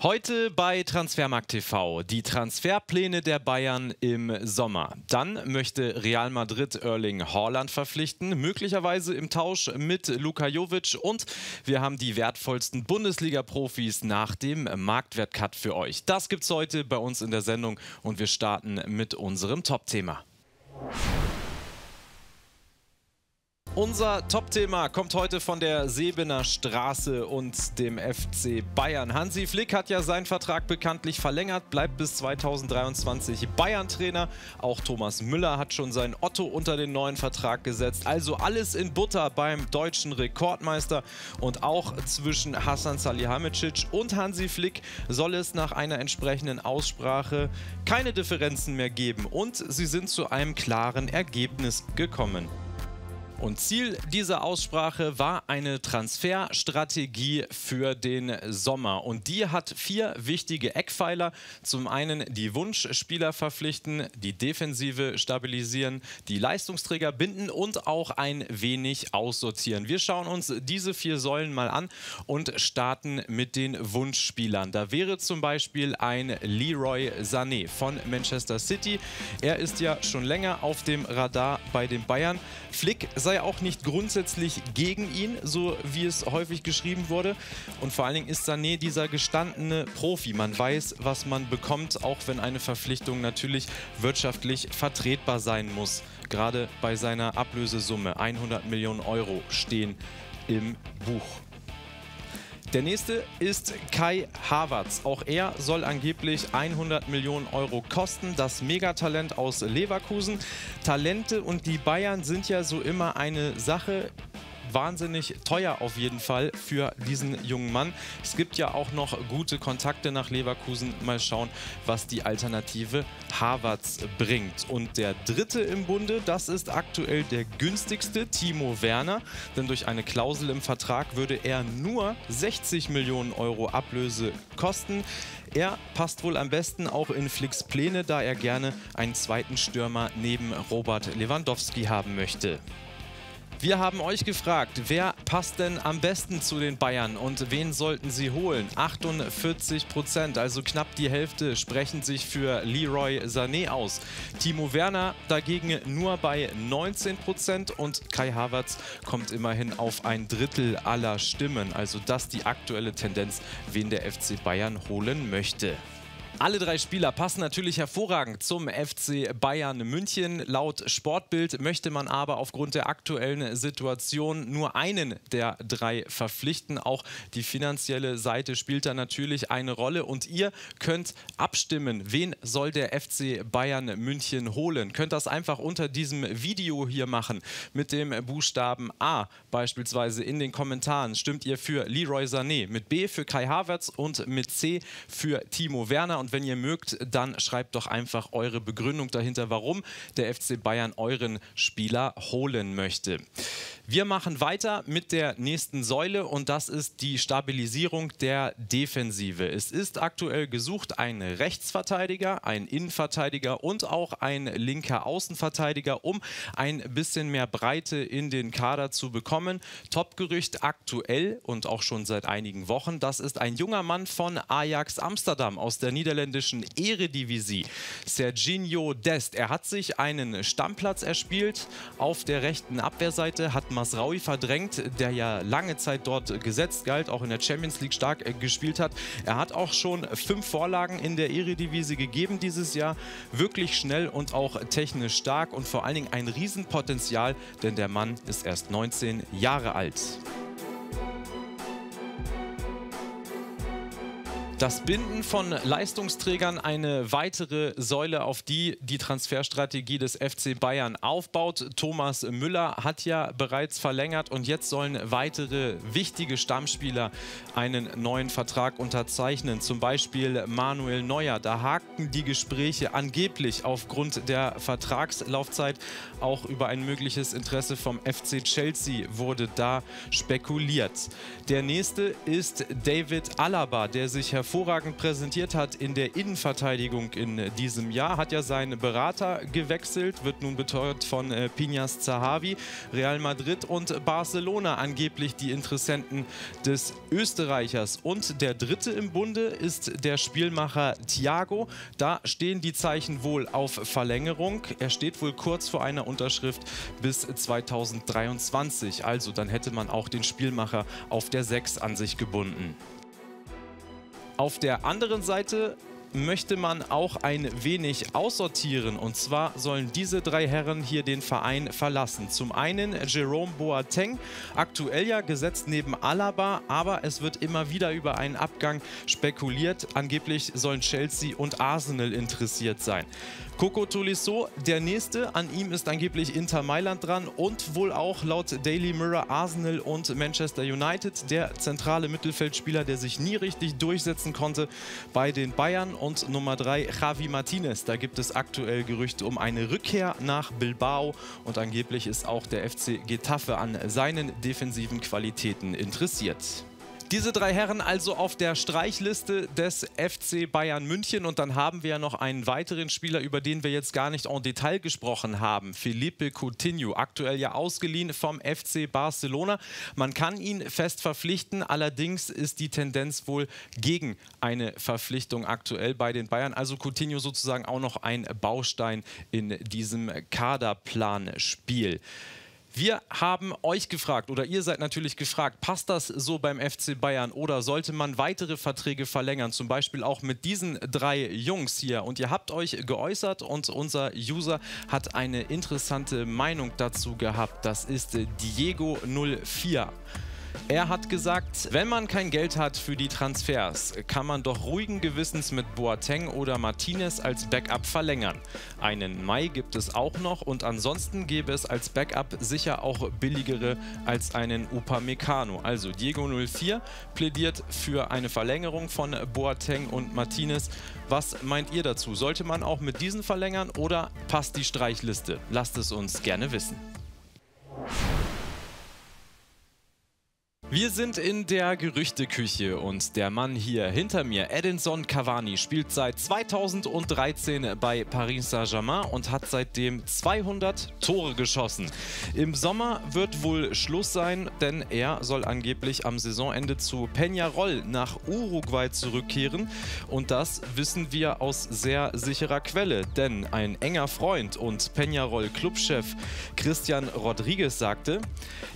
Heute bei Transfermarkt TV die Transferpläne der Bayern im Sommer. Dann möchte Real Madrid Erling Haaland verpflichten, möglicherweise im Tausch mit Luka Jovic und wir haben die wertvollsten Bundesliga-Profis nach dem Marktwertcut für euch. Das gibt's heute bei uns in der Sendung und wir starten mit unserem Top-Thema. Unser Top-Thema kommt heute von der Sebener Straße und dem FC Bayern. Hansi Flick hat ja seinen Vertrag bekanntlich verlängert, bleibt bis 2023 Bayern-Trainer. Auch Thomas Müller hat schon seinen Otto unter den neuen Vertrag gesetzt. Also alles in Butter beim deutschen Rekordmeister. Und auch zwischen Hassan Salihamidzic und Hansi Flick soll es nach einer entsprechenden Aussprache keine Differenzen mehr geben. Und sie sind zu einem klaren Ergebnis gekommen. Und Ziel dieser Aussprache war eine Transferstrategie für den Sommer. Und die hat vier wichtige Eckpfeiler. Zum einen die Wunschspieler verpflichten, die Defensive stabilisieren, die Leistungsträger binden und auch ein wenig aussortieren. Wir schauen uns diese vier Säulen mal an und starten mit den Wunschspielern. Da wäre zum Beispiel ein Leroy Sané von Manchester City. Er ist ja schon länger auf dem Radar bei den Bayern. Flick sei auch nicht grundsätzlich gegen ihn, so wie es häufig geschrieben wurde. Und vor allen Dingen ist Sané dieser gestandene Profi. Man weiß, was man bekommt, auch wenn eine Verpflichtung natürlich wirtschaftlich vertretbar sein muss. Gerade bei seiner Ablösesumme 100 Millionen Euro stehen im Buch. Der nächste ist Kai Havertz. Auch er soll angeblich 100 Millionen Euro kosten. Das Megatalent aus Leverkusen. Talente und die Bayern sind ja so immer eine Sache wahnsinnig teuer auf jeden Fall für diesen jungen Mann. Es gibt ja auch noch gute Kontakte nach Leverkusen. Mal schauen, was die Alternative Havertz bringt. Und der dritte im Bunde, das ist aktuell der günstigste, Timo Werner. Denn durch eine Klausel im Vertrag würde er nur 60 Millionen Euro Ablöse kosten. Er passt wohl am besten auch in Flicks Pläne, da er gerne einen zweiten Stürmer neben Robert Lewandowski haben möchte. Wir haben euch gefragt, wer passt denn am besten zu den Bayern und wen sollten sie holen? 48 Prozent, also knapp die Hälfte, sprechen sich für Leroy Sané aus. Timo Werner dagegen nur bei 19 Prozent und Kai Havertz kommt immerhin auf ein Drittel aller Stimmen. Also das die aktuelle Tendenz, wen der FC Bayern holen möchte. Alle drei Spieler passen natürlich hervorragend zum FC Bayern München. Laut Sportbild möchte man aber aufgrund der aktuellen Situation nur einen der drei verpflichten. Auch die finanzielle Seite spielt da natürlich eine Rolle und ihr könnt abstimmen, wen soll der FC Bayern München holen. Könnt das einfach unter diesem Video hier machen mit dem Buchstaben A beispielsweise in den Kommentaren. Stimmt ihr für Leroy Sané, mit B für Kai Havertz und mit C für Timo Werner. Und und wenn ihr mögt, dann schreibt doch einfach eure Begründung dahinter, warum der FC Bayern euren Spieler holen möchte. Wir machen weiter mit der nächsten Säule und das ist die Stabilisierung der Defensive. Es ist aktuell gesucht ein Rechtsverteidiger, ein Innenverteidiger und auch ein linker Außenverteidiger, um ein bisschen mehr Breite in den Kader zu bekommen. Topgerücht aktuell und auch schon seit einigen Wochen, das ist ein junger Mann von Ajax Amsterdam aus der niederländischen Eredivisie, Serginho Dest. Er hat sich einen Stammplatz erspielt auf der rechten Abwehrseite, hat Masraui verdrängt, der ja lange Zeit dort gesetzt galt, auch in der Champions League stark äh, gespielt hat. Er hat auch schon fünf Vorlagen in der Eredivisie gegeben dieses Jahr. Wirklich schnell und auch technisch stark und vor allen Dingen ein Riesenpotenzial, denn der Mann ist erst 19 Jahre alt. Das Binden von Leistungsträgern eine weitere Säule, auf die die Transferstrategie des FC Bayern aufbaut. Thomas Müller hat ja bereits verlängert und jetzt sollen weitere wichtige Stammspieler einen neuen Vertrag unterzeichnen. Zum Beispiel Manuel Neuer. Da hakten die Gespräche angeblich aufgrund der Vertragslaufzeit. Auch über ein mögliches Interesse vom FC Chelsea wurde da spekuliert. Der nächste ist David Alaba, der sich hervorragend hervorragend präsentiert hat in der Innenverteidigung in diesem Jahr. Hat ja seinen Berater gewechselt, wird nun beteuert von äh, Pinas Zahavi. Real Madrid und Barcelona angeblich die Interessenten des Österreichers. Und der dritte im Bunde ist der Spielmacher Thiago. Da stehen die Zeichen wohl auf Verlängerung. Er steht wohl kurz vor einer Unterschrift bis 2023. Also dann hätte man auch den Spielmacher auf der 6 an sich gebunden. Auf der anderen Seite möchte man auch ein wenig aussortieren. Und zwar sollen diese drei Herren hier den Verein verlassen. Zum einen Jerome Boateng, aktuell ja gesetzt neben Alaba, aber es wird immer wieder über einen Abgang spekuliert. Angeblich sollen Chelsea und Arsenal interessiert sein. Coco Tolisso, der nächste. An ihm ist angeblich Inter Mailand dran und wohl auch laut Daily Mirror Arsenal und Manchester United. Der zentrale Mittelfeldspieler, der sich nie richtig durchsetzen konnte bei den Bayern. Und Nummer drei, Javi Martinez. Da gibt es aktuell Gerüchte um eine Rückkehr nach Bilbao. Und angeblich ist auch der FC Getafe an seinen defensiven Qualitäten interessiert. Diese drei Herren also auf der Streichliste des FC Bayern München. Und dann haben wir ja noch einen weiteren Spieler, über den wir jetzt gar nicht en Detail gesprochen haben. Felipe Coutinho, aktuell ja ausgeliehen vom FC Barcelona. Man kann ihn fest verpflichten, allerdings ist die Tendenz wohl gegen eine Verpflichtung aktuell bei den Bayern. Also Coutinho sozusagen auch noch ein Baustein in diesem Kaderplanspiel. Wir haben euch gefragt oder ihr seid natürlich gefragt, passt das so beim FC Bayern oder sollte man weitere Verträge verlängern, zum Beispiel auch mit diesen drei Jungs hier? Und ihr habt euch geäußert und unser User hat eine interessante Meinung dazu gehabt. Das ist Diego 04. Er hat gesagt, wenn man kein Geld hat für die Transfers, kann man doch ruhigen Gewissens mit Boateng oder Martinez als Backup verlängern. Einen Mai gibt es auch noch und ansonsten gäbe es als Backup sicher auch billigere als einen Upamecano. Also Diego 04 plädiert für eine Verlängerung von Boateng und Martinez. Was meint ihr dazu? Sollte man auch mit diesen verlängern oder passt die Streichliste? Lasst es uns gerne wissen. Wir sind in der Gerüchteküche und der Mann hier hinter mir, Edinson Cavani, spielt seit 2013 bei Paris Saint-Germain und hat seitdem 200 Tore geschossen. Im Sommer wird wohl Schluss sein, denn er soll angeblich am Saisonende zu Peñarol nach Uruguay zurückkehren und das wissen wir aus sehr sicherer Quelle, denn ein enger Freund und Peñarol Clubchef Christian Rodriguez sagte,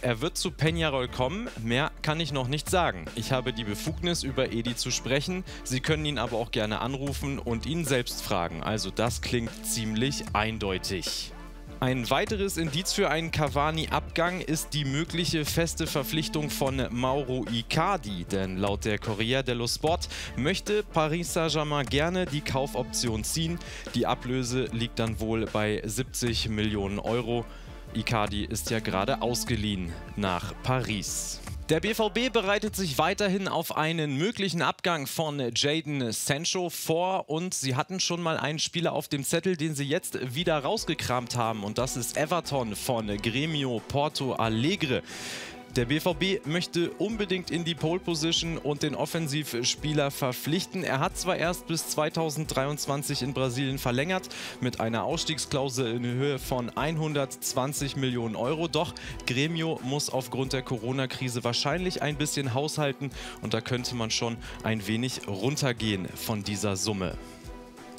er wird zu Peñarol kommen, mehr Mehr kann ich noch nicht sagen. Ich habe die Befugnis, über Edi zu sprechen. Sie können ihn aber auch gerne anrufen und ihn selbst fragen. Also das klingt ziemlich eindeutig. Ein weiteres Indiz für einen Cavani-Abgang ist die mögliche feste Verpflichtung von Mauro Icardi. Denn laut der Corriere dello Sport möchte Paris Saint-Germain gerne die Kaufoption ziehen. Die Ablöse liegt dann wohl bei 70 Millionen Euro. Icardi ist ja gerade ausgeliehen nach Paris. Der BVB bereitet sich weiterhin auf einen möglichen Abgang von Jaden Sancho vor und sie hatten schon mal einen Spieler auf dem Zettel, den sie jetzt wieder rausgekramt haben und das ist Everton von Gremio Porto Alegre. Der BVB möchte unbedingt in die Pole Position und den Offensivspieler verpflichten. Er hat zwar erst bis 2023 in Brasilien verlängert mit einer Ausstiegsklausel in Höhe von 120 Millionen Euro, doch Gremio muss aufgrund der Corona-Krise wahrscheinlich ein bisschen haushalten und da könnte man schon ein wenig runtergehen von dieser Summe.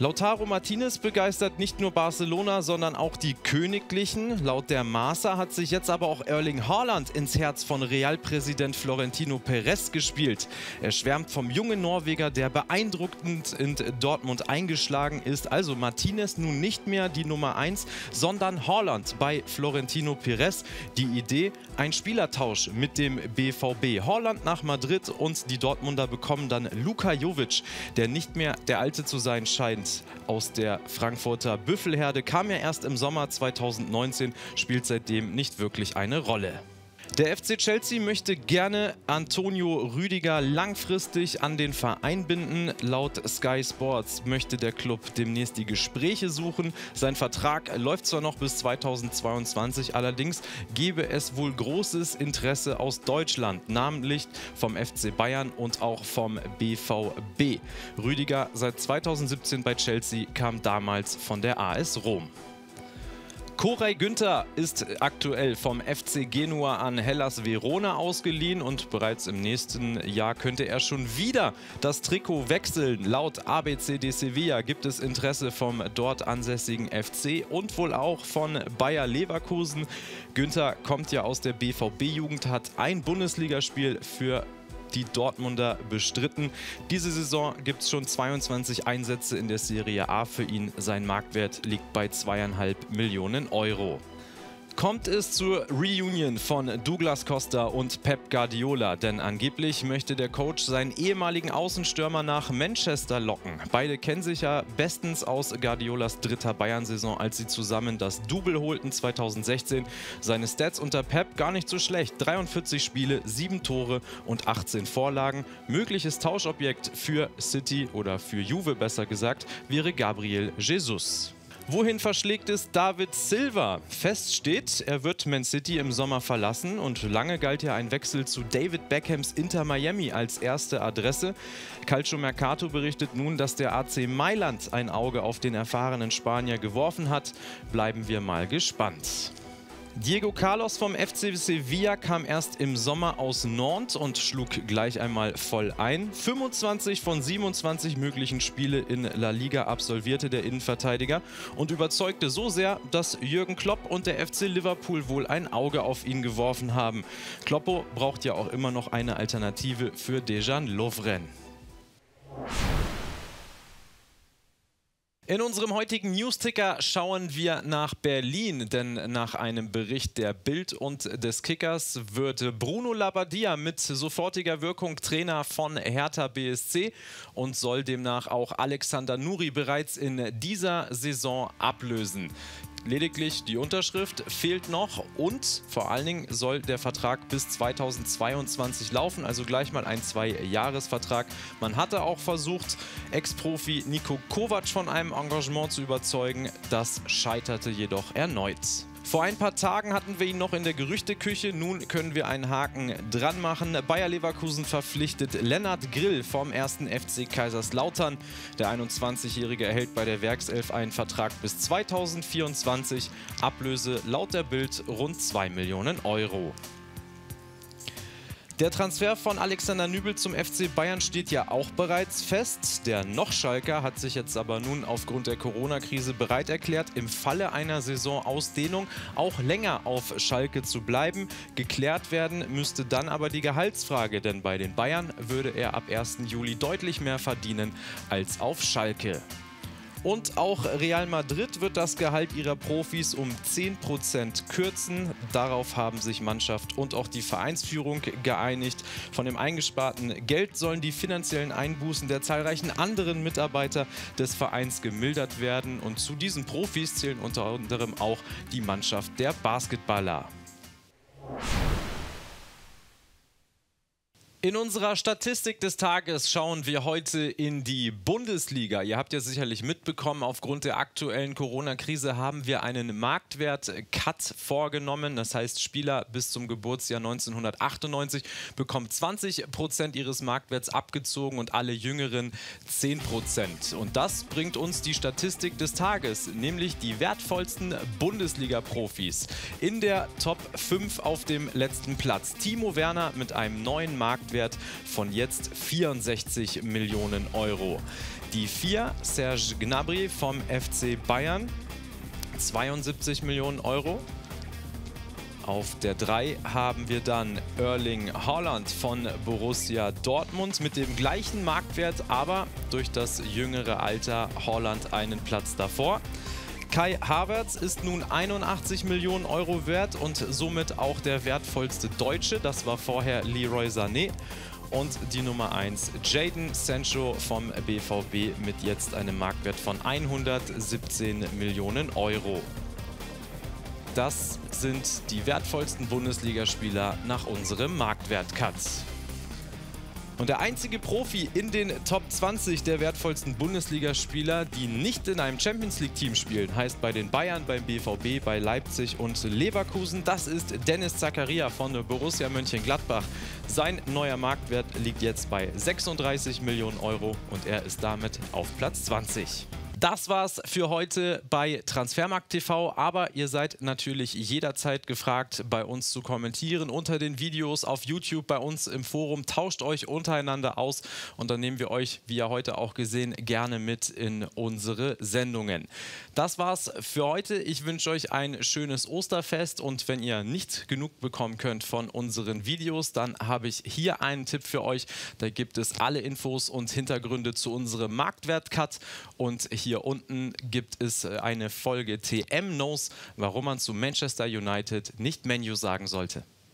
Lautaro Martinez begeistert nicht nur Barcelona, sondern auch die Königlichen. Laut der Maße hat sich jetzt aber auch Erling Haaland ins Herz von Realpräsident Florentino Perez gespielt. Er schwärmt vom jungen Norweger, der beeindruckend in Dortmund eingeschlagen ist. Also Martinez nun nicht mehr die Nummer 1, sondern Haaland bei Florentino Perez. Die Idee, ein Spielertausch mit dem BVB. Haaland nach Madrid und die Dortmunder bekommen dann Luka Jovic, der nicht mehr der Alte zu sein scheint aus der Frankfurter Büffelherde, kam ja erst im Sommer 2019, spielt seitdem nicht wirklich eine Rolle. Der FC Chelsea möchte gerne Antonio Rüdiger langfristig an den Verein binden. Laut Sky Sports möchte der Club demnächst die Gespräche suchen. Sein Vertrag läuft zwar noch bis 2022, allerdings gebe es wohl großes Interesse aus Deutschland, namentlich vom FC Bayern und auch vom BVB. Rüdiger seit 2017 bei Chelsea kam damals von der AS Rom. Koray Günther ist aktuell vom FC Genua an Hellas Verona ausgeliehen und bereits im nächsten Jahr könnte er schon wieder das Trikot wechseln. Laut ABCD Sevilla gibt es Interesse vom dort ansässigen FC und wohl auch von Bayer Leverkusen. Günther kommt ja aus der BVB-Jugend, hat ein Bundesligaspiel für die Dortmunder bestritten. Diese Saison gibt es schon 22 Einsätze in der Serie A für ihn. Sein Marktwert liegt bei zweieinhalb Millionen Euro kommt es zur Reunion von Douglas Costa und Pep Guardiola, denn angeblich möchte der Coach seinen ehemaligen Außenstürmer nach Manchester locken. Beide kennen sich ja bestens aus Guardiolas dritter Bayern-Saison, als sie zusammen das Double holten 2016. Seine Stats unter Pep gar nicht so schlecht. 43 Spiele, 7 Tore und 18 Vorlagen. Mögliches Tauschobjekt für City oder für Juve besser gesagt wäre Gabriel Jesus. Wohin verschlägt es David Silva? Fest steht, er wird Man City im Sommer verlassen und lange galt ja ein Wechsel zu David Beckhams Inter Miami als erste Adresse. Calcio Mercato berichtet nun, dass der AC Mailand ein Auge auf den erfahrenen Spanier geworfen hat. Bleiben wir mal gespannt. Diego Carlos vom FC Sevilla kam erst im Sommer aus Nantes und schlug gleich einmal voll ein. 25 von 27 möglichen Spiele in La Liga absolvierte der Innenverteidiger und überzeugte so sehr, dass Jürgen Klopp und der FC Liverpool wohl ein Auge auf ihn geworfen haben. Kloppo braucht ja auch immer noch eine Alternative für Dejan Lovren. In unserem heutigen Newsticker schauen wir nach Berlin, denn nach einem Bericht der Bild und des Kickers wird Bruno Labbadia mit sofortiger Wirkung Trainer von Hertha BSC und soll demnach auch Alexander Nuri bereits in dieser Saison ablösen. Lediglich die Unterschrift fehlt noch und vor allen Dingen soll der Vertrag bis 2022 laufen, also gleich mal ein Zwei-Jahres-Vertrag. Man hatte auch versucht, Ex-Profi Nico Kovac von einem Engagement zu überzeugen. Das scheiterte jedoch erneut. Vor ein paar Tagen hatten wir ihn noch in der Gerüchteküche. Nun können wir einen Haken dran machen. Bayer Leverkusen verpflichtet Lennart Grill vom 1. FC Kaiserslautern. Der 21-Jährige erhält bei der Werkself einen Vertrag bis 2024. Ablöse laut der Bild rund 2 Millionen Euro. Der Transfer von Alexander Nübel zum FC Bayern steht ja auch bereits fest. Der Noch-Schalker hat sich jetzt aber nun aufgrund der Corona-Krise bereit erklärt, im Falle einer Saisonausdehnung auch länger auf Schalke zu bleiben. Geklärt werden müsste dann aber die Gehaltsfrage, denn bei den Bayern würde er ab 1. Juli deutlich mehr verdienen als auf Schalke. Und auch Real Madrid wird das Gehalt ihrer Profis um 10% kürzen. Darauf haben sich Mannschaft und auch die Vereinsführung geeinigt. Von dem eingesparten Geld sollen die finanziellen Einbußen der zahlreichen anderen Mitarbeiter des Vereins gemildert werden. Und zu diesen Profis zählen unter anderem auch die Mannschaft der Basketballer. In unserer Statistik des Tages schauen wir heute in die Bundesliga. Ihr habt ja sicherlich mitbekommen, aufgrund der aktuellen Corona-Krise haben wir einen Marktwert-Cut vorgenommen. Das heißt, Spieler bis zum Geburtsjahr 1998 bekommen 20 Prozent ihres Marktwerts abgezogen und alle Jüngeren 10 Prozent. Und das bringt uns die Statistik des Tages, nämlich die wertvollsten Bundesliga-Profis. In der Top 5 auf dem letzten Platz. Timo Werner mit einem neuen Marktwert Marktwert von jetzt 64 Millionen Euro. Die 4 Serge Gnabry vom FC Bayern 72 Millionen Euro. Auf der 3 haben wir dann Erling Haaland von Borussia Dortmund mit dem gleichen Marktwert, aber durch das jüngere Alter Haaland einen Platz davor. Kai Havertz ist nun 81 Millionen Euro wert und somit auch der wertvollste Deutsche. Das war vorher Leroy Sané. Und die Nummer 1, Jaden Sancho vom BVB mit jetzt einem Marktwert von 117 Millionen Euro. Das sind die wertvollsten Bundesligaspieler nach unserem Marktwert-Cut. Und der einzige Profi in den Top 20 der wertvollsten Bundesligaspieler, die nicht in einem Champions League-Team spielen, heißt bei den Bayern, beim BVB, bei Leipzig und Leverkusen. Das ist Dennis Zakaria von Borussia Mönchengladbach. Sein neuer Marktwert liegt jetzt bei 36 Millionen Euro und er ist damit auf Platz 20. Das war's für heute bei Transfermarkt TV. Aber ihr seid natürlich jederzeit gefragt, bei uns zu kommentieren unter den Videos auf YouTube, bei uns im Forum. Tauscht euch untereinander aus und dann nehmen wir euch, wie ihr heute auch gesehen, gerne mit in unsere Sendungen. Das war's für heute. Ich wünsche euch ein schönes Osterfest und wenn ihr nicht genug bekommen könnt von unseren Videos, dann habe ich hier einen Tipp für euch. Da gibt es alle Infos und Hintergründe zu unserem Marktwert-Cut und hier hier unten gibt es äh, eine Folge TM Knows, warum man zu Manchester United nicht Menu sagen sollte.